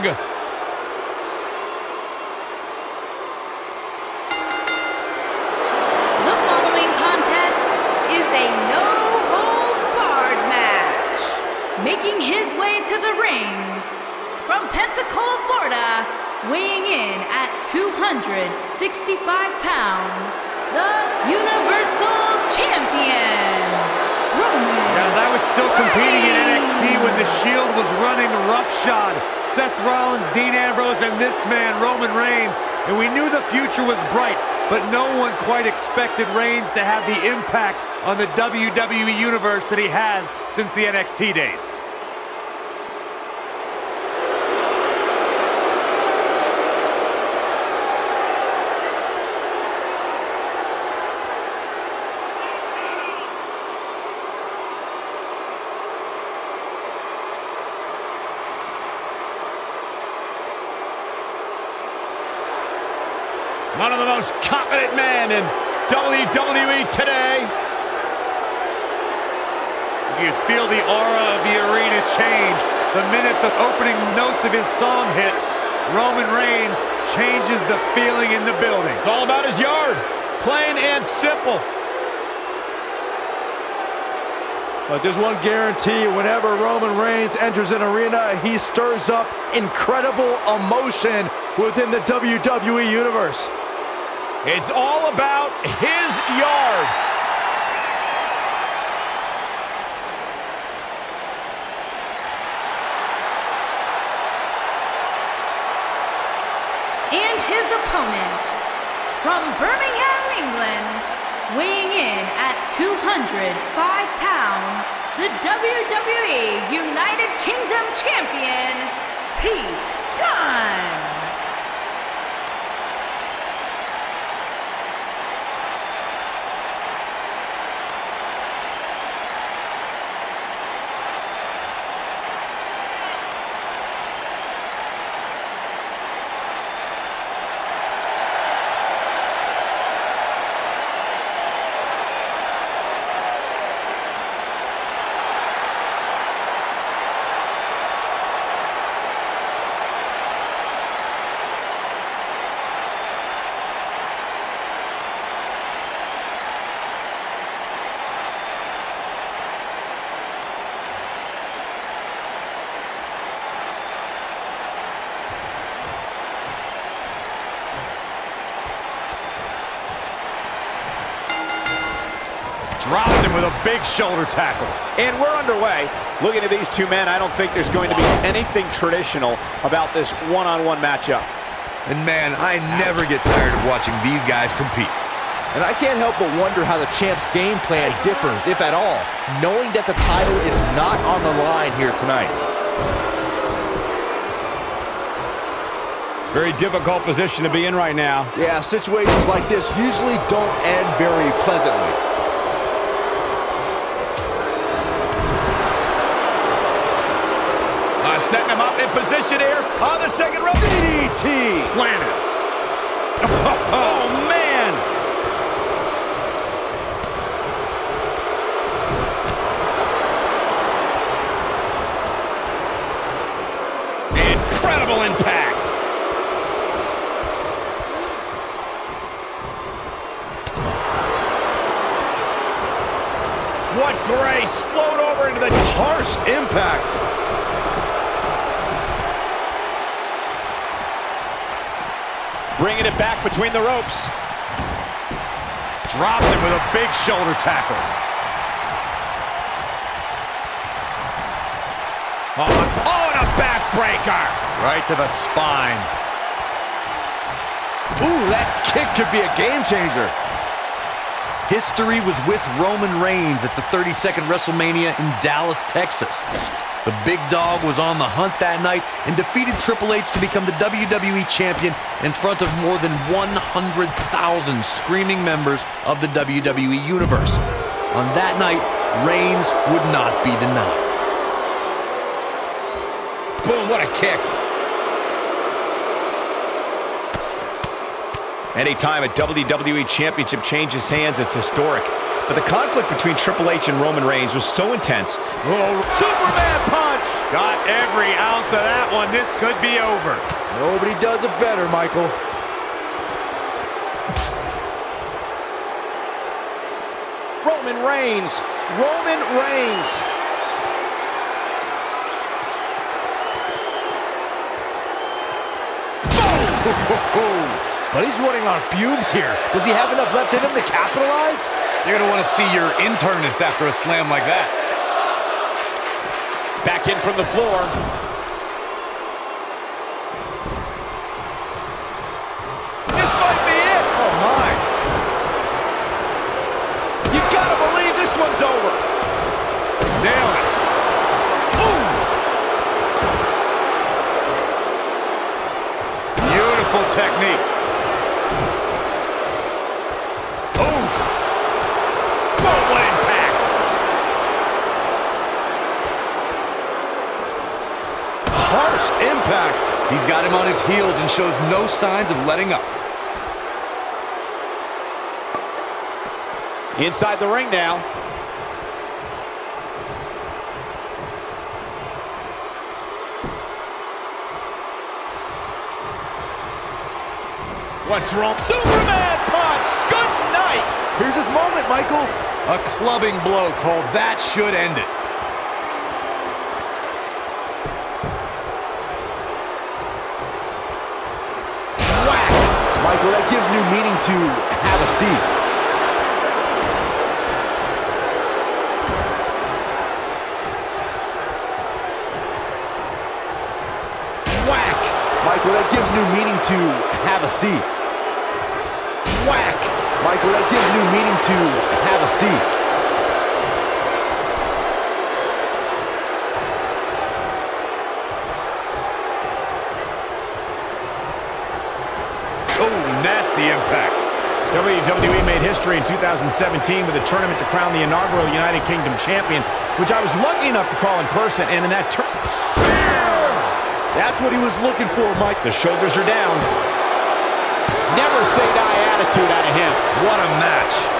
The following contest is a no holds barred match. making his way to the ring from Pensacola, Florida, weighing in at 265 pounds, the Universal Champion, Roman. Guys, I was still competing in NXT the Shield was running roughshod, Seth Rollins, Dean Ambrose, and this man, Roman Reigns, and we knew the future was bright, but no one quite expected Reigns to have the impact on the WWE Universe that he has since the NXT days. One of the most confident men in WWE today. You feel the aura of the arena change the minute the opening notes of his song hit. Roman Reigns changes the feeling in the building. It's all about his yard. Plain and simple. But there's one guarantee, whenever Roman Reigns enters an arena, he stirs up incredible emotion within the WWE Universe. It's all about his yard. and his opponent from Birmingham, England, weighing in at 205 pounds, the WWE United Kingdom Champion, Pete Dunne. Dropped him with a big shoulder tackle. And we're underway. Looking at these two men, I don't think there's going to be anything traditional about this one-on-one matchup. And man, I never get tired of watching these guys compete. And I can't help but wonder how the champ's game plan differs, if at all, knowing that the title is not on the line here tonight. Very difficult position to be in right now. Yeah, situations like this usually don't end very pleasantly. Setting him up in position here on the second row. DDT! Planet. Oh, man! Incredible impact. What grace! Float over into the Harsh impact. Bringing it back between the ropes. Dropped him with a big shoulder tackle. Oh, oh and a backbreaker. Right to the spine. Ooh, that kick could be a game changer. History was with Roman Reigns at the 32nd WrestleMania in Dallas, Texas. The big dog was on the hunt that night and defeated Triple H to become the WWE Champion in front of more than 100,000 screaming members of the WWE Universe. On that night, Reigns would not be denied. Boom, what a kick. Anytime a WWE Championship changes hands, it's historic. But the conflict between Triple H and Roman Reigns was so intense. Oh. Superman punch! Got every ounce of that one. This could be over. Nobody does it better, Michael. Roman Reigns. Roman Reigns. But he's running on fumes here. Does he have enough left in him to capitalize? You're going to want to see your internist after a slam like that. Back in from the floor. This might be it. Oh, my. You gotta believe this one's over. Nailed it. Beautiful technique. Oof. Oh, what impact! He's got him on his heels and shows no signs of letting up. Inside the ring now. What's wrong? Superman punch. Good night. Here's his moment, Michael. A clubbing blow called that should end it. Michael, that gives new meaning to have a seat. Whack. Michael, that gives new meaning to have a seat. Whack. Michael, that gives new meaning to have a seat. Oh, nasty impact. WWE made history in 2017 with a tournament to crown the inaugural United Kingdom champion, which I was lucky enough to call in person, and in that tournament... That's what he was looking for, Mike. The shoulders are down. Never say die attitude out of him. What a match.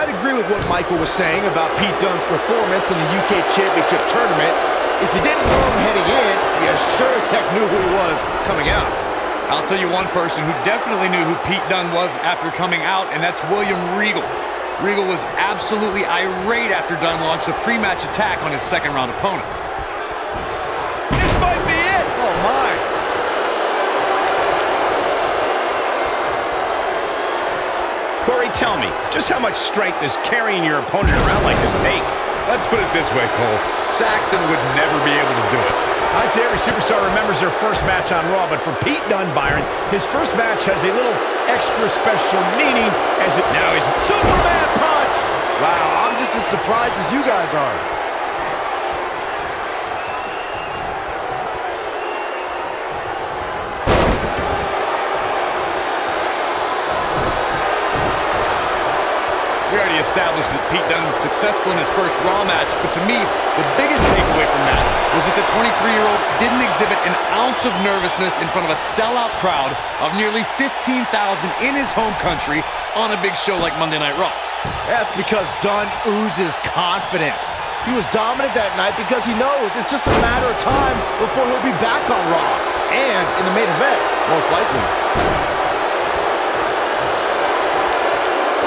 I'd agree with what Michael was saying about Pete Dunne's performance in the UK Championship Tournament. If you didn't know him heading in, you sure as heck knew who he was coming out. I'll tell you one person who definitely knew who Pete Dunne was after coming out, and that's William Regal. Regal was absolutely irate after Dunne launched a pre-match attack on his second round opponent. Corey, tell me, just how much strength does carrying your opponent around like this take? Let's put it this way, Cole. Saxton would never be able to do it. I'd say every superstar remembers their first match on Raw, but for Pete Dunne, Byron, his first match has a little extra special meaning as it now is Superman punch. Wow, I'm just as surprised as you guys are. We already established that Pete Dunne was successful in his first Raw match, but to me, the biggest takeaway from that was that the 23-year-old didn't exhibit an ounce of nervousness in front of a sellout crowd of nearly 15,000 in his home country on a big show like Monday Night Raw. That's because Dunne oozes confidence. He was dominant that night because he knows it's just a matter of time before he'll be back on Raw. And in the main event, most likely.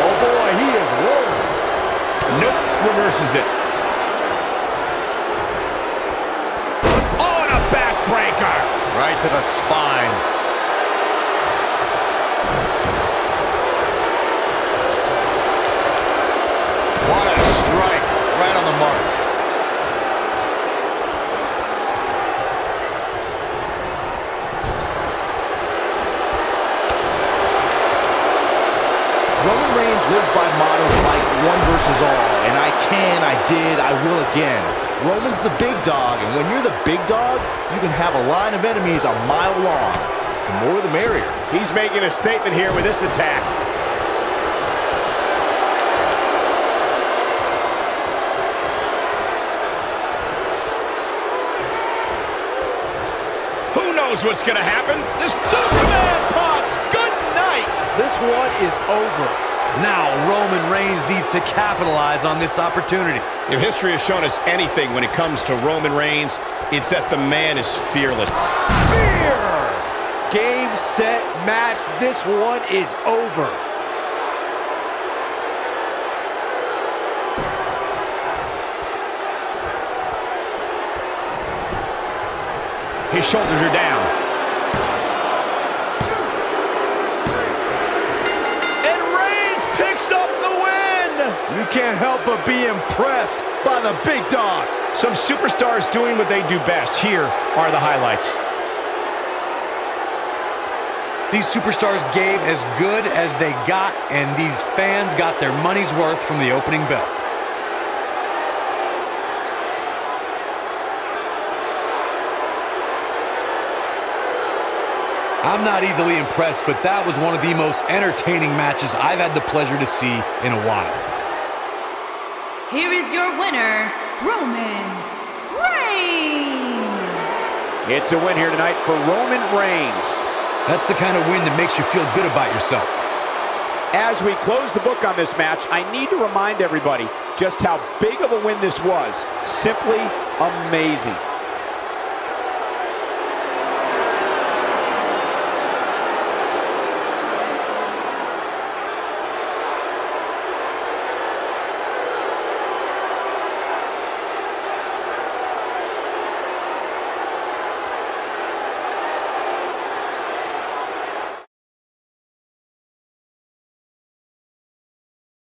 Oh boy, he is rolling. Nope, reverses it. Oh, and a backbreaker. Right to the spine. What a strike. Right on the mark. Roman Reigns lives by mottos like one versus all, and I can, I did, I will again. Roman's the big dog, and when you're the big dog, you can have a line of enemies a mile long. The more the merrier. He's making a statement here with this attack. Who knows what's going to happen? This Superman punch! Good night! This one is over. Now Roman Reigns needs to capitalize on this opportunity. If history has shown us anything when it comes to Roman Reigns, it's that the man is fearless. Spear! Game, set, match. This one is over. His shoulders are down. Can't help but be impressed by the big dog. Some superstars doing what they do best. Here are the highlights. These superstars gave as good as they got, and these fans got their money's worth from the opening bell. I'm not easily impressed, but that was one of the most entertaining matches I've had the pleasure to see in a while. Here is your winner, Roman Reigns. It's a win here tonight for Roman Reigns. That's the kind of win that makes you feel good about yourself. As we close the book on this match, I need to remind everybody just how big of a win this was. Simply amazing.